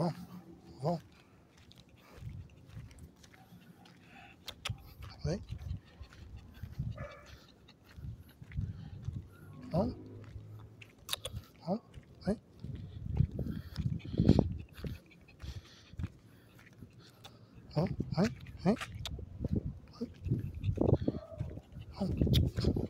好，好，喂，好，好，喂，好，喂，喂，好，喂。